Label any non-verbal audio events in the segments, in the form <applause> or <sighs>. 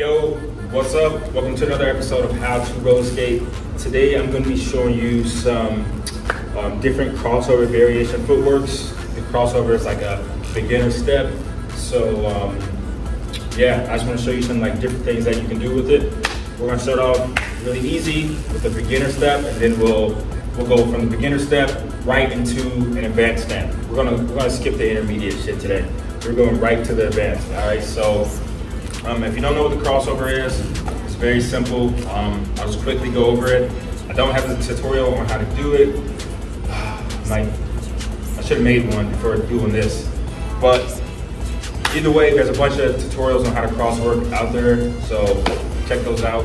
Yo, what's up? Welcome to another episode of How to Roller Skate. Today I'm going to be showing you some um, different crossover variation footworks. The crossover is like a beginner step. So um, yeah, I just want to show you some like different things that you can do with it. We're going to start off really easy with the beginner step, and then we'll we'll go from the beginner step right into an advanced step. We're gonna we're gonna skip the intermediate shit today. We're going right to the advanced. All right, so um, if you don't know what the crossover is, it's very simple. Um, I'll just quickly go over it. I don't have the tutorial on how to do it. <sighs> Like, I should have made one before doing this. But either way, there's a bunch of tutorials on how to crosswork out there, so check those out.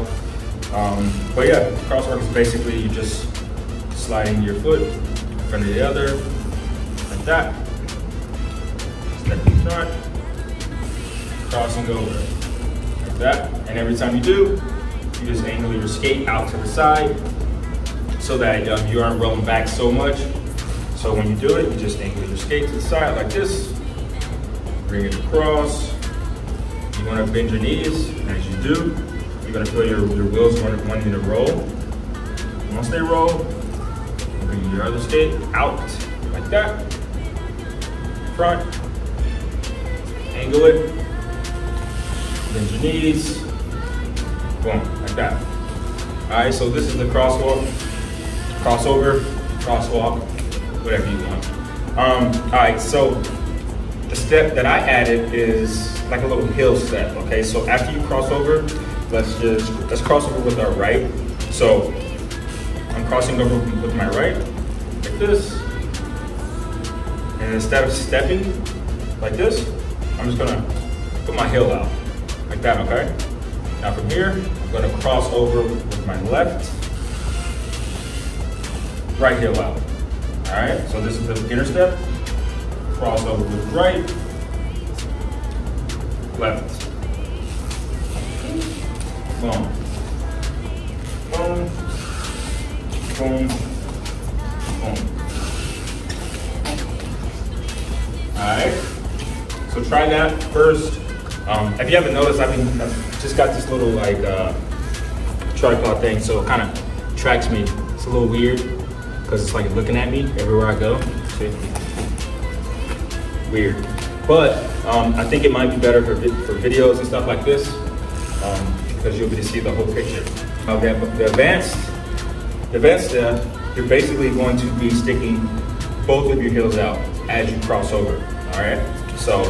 Um, but yeah, crosswork is basically you just sliding your foot in front of the other, like that. Step front, crossing over, that. And every time you do, you just angle your skate out to the side so that um, you aren't rolling back so much. So when you do it, you just angle your skate to the side like this, bring it across. You want to bend your knees, as you do, you're going to feel your, your wheels wanting to roll. Once they roll, bring your other skate out like that. Front, angle it, bend your knees, boom, like that. All right, so this is the crosswalk, crossover, crosswalk, whatever you want. Um, all right, so the step that I added is like a little hill step, okay? So after you cross over, let's just, let's cross over with our right. So I'm crossing over with my right, like this. And instead of stepping like this, I'm just gonna put my heel out, like that, okay? Now from here, I'm gonna cross over with my left, right heel out. All right, so this is the beginner step. Cross over with right, left. Boom. Boom. Boom. Boom. Alright. So try that first. Um, if you haven't noticed, I've, been, I've just got this little like uh, tripod thing, so it kind of tracks me. It's a little weird because it's like looking at me everywhere I go. See? Weird. But um, I think it might be better for, for videos and stuff like this um, because you'll be to see the whole picture. Okay, but the advanced, the advanced step, you're basically going to be sticking both of your heels out as you cross over, all right? So,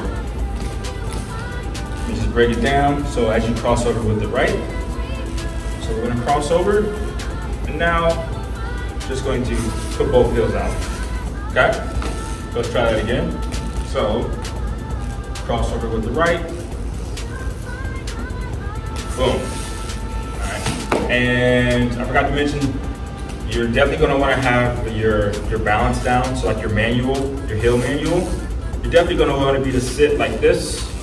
just break it down. So as you cross over with the right, so we're gonna cross over, and now, just going to put both heels out, okay? Let's try that again. So, cross over with the right, boom. All right, and I forgot to mention, you're definitely gonna wanna have your, your balance down, so like your manual, your heel manual, you're definitely gonna wanna be to sit like this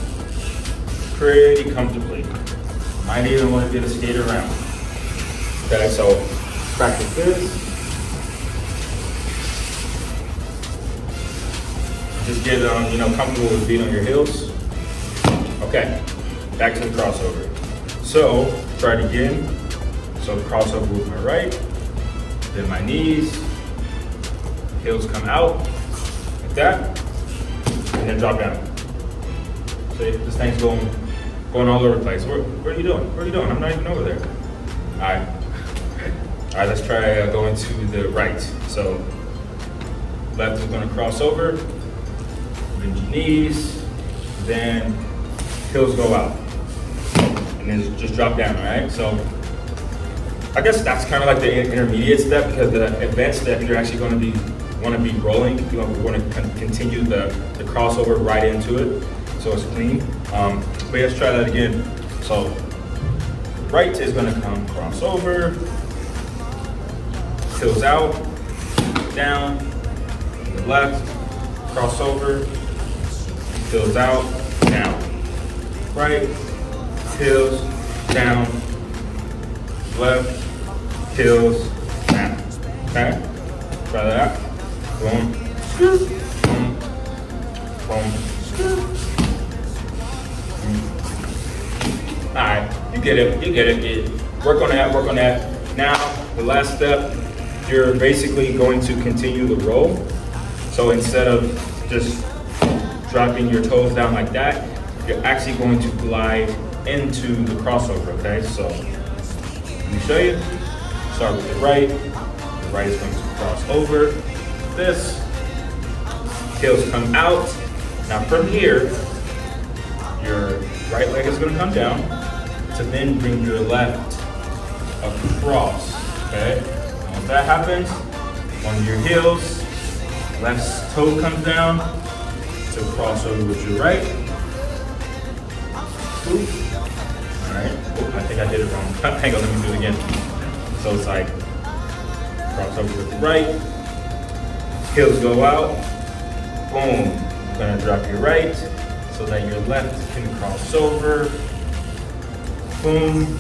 pretty comfortably. Might even be to skate around. Okay, so practice this. Just get um, you know, comfortable with being on your heels. Okay, back to the crossover. So, try it again. So crossover with my right, then my knees, heels come out, like that, and then drop down. See, this thing's going, going all over the place. Where, what are you doing? Where are you doing? I'm not even over there. All right. All right, let's try uh, going to the right. So left is gonna cross over, bend your knees, then heels go out. And then just drop down, all right? So I guess that's kind of like the intermediate step because the advanced step, you're actually gonna be, wanna be rolling. You wanna continue the, the crossover right into it so it's clean. Um, but let's try that again. So right is gonna come crossover, heels out, down, left, crossover, heels out, down. Right, heels, down, left, heels, down. Okay? Try that. Boom, boom, boom. Get it, you get it. it. Work on that, work on that. Now, the last step, you're basically going to continue the roll. So instead of just dropping your toes down like that, you're actually going to glide into the crossover, okay? So let me show you. Start with the right. The right is going to cross over. This. Heels come out. Now from here, your right leg is going to come down to then bring your left across, okay? Once that happens, on your heels, left toe comes down to cross over with your right. Ooh. All right, oh, I think I did it wrong. <laughs> Hang on, let me do it again. So it's like cross over with the right, heels go out, boom. You're gonna drop your right so that your left can cross over. Boom,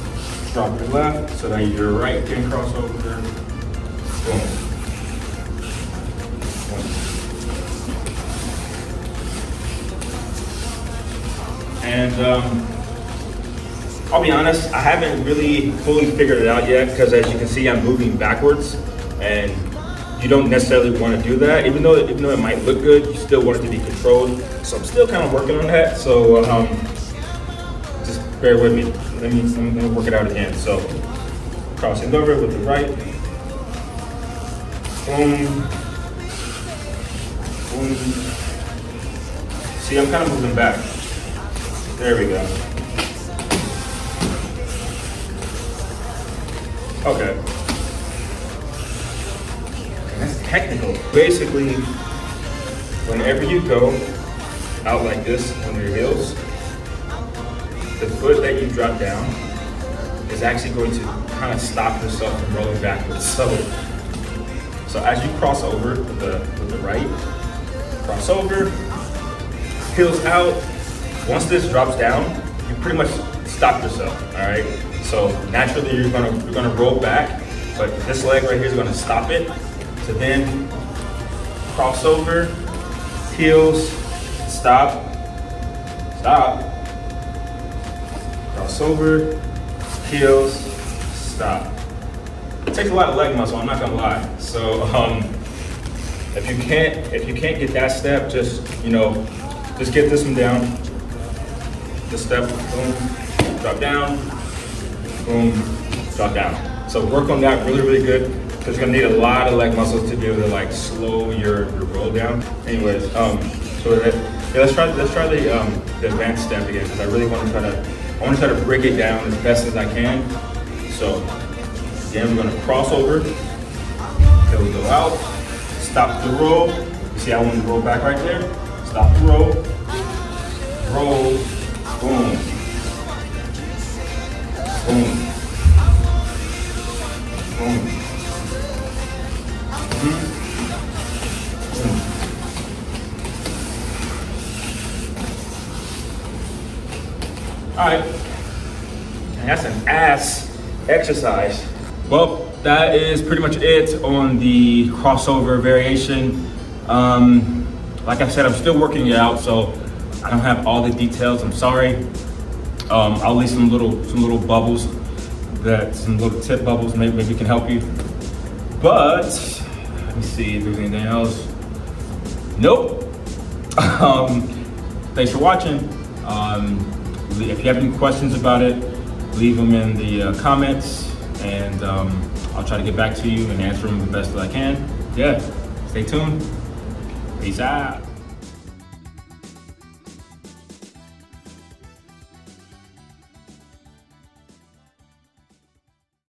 drop your left so that your right can cross over. Boom. And um, I'll be honest, I haven't really fully figured it out yet because as you can see, I'm moving backwards and you don't necessarily want to do that. Even though, even though it might look good, you still want it to be controlled. So I'm still kind of working on that. So um, bear with me. Let me, let me work it out again. So crossing over with the right. Boom. Boom. See, I'm kind of moving back. There we go. Okay. That's technical. Basically, whenever you go out like this on your heels, foot that you drop down is actually going to kind of stop yourself from rolling backwards. So, so as you cross over with the, with the right, cross over, heels out, once this drops down, you pretty much stop yourself, all right? So naturally you're gonna, you're gonna roll back, but this leg right here is gonna stop it. So then cross over, heels, stop, stop, cross over, heels, stop. It takes a lot of leg muscle, I'm not gonna lie. So um, if you can't, if you can't get that step, just, you know, just get this one down, the step, boom, drop down, boom, drop down. So work on that really, really good because you're gonna need a lot of leg muscles to be able to like slow your, your roll down. Anyways, um, so that, yeah, let's try let's try the um, the advanced step again because I really want to try to I want to try to break it down as best as I can. So again, we're gonna cross over, we go out, stop the roll. You see, I want to roll back right there. Stop the roll, roll, Boom. Boom. Boom. All right. And that's an ass exercise. Well, that is pretty much it on the crossover variation. Um, like I said, I'm still working it out, so I don't have all the details. I'm sorry. Um, I'll leave some little some little bubbles that some little tip bubbles maybe maybe can help you. But let me see if there's anything else. Nope. <laughs> Um, thanks for watching. Um, if you have any questions about it, leave them in the uh, comments, and um, I'll try to get back to you and answer them the best that I can. Yeah. Stay tuned. Peace out.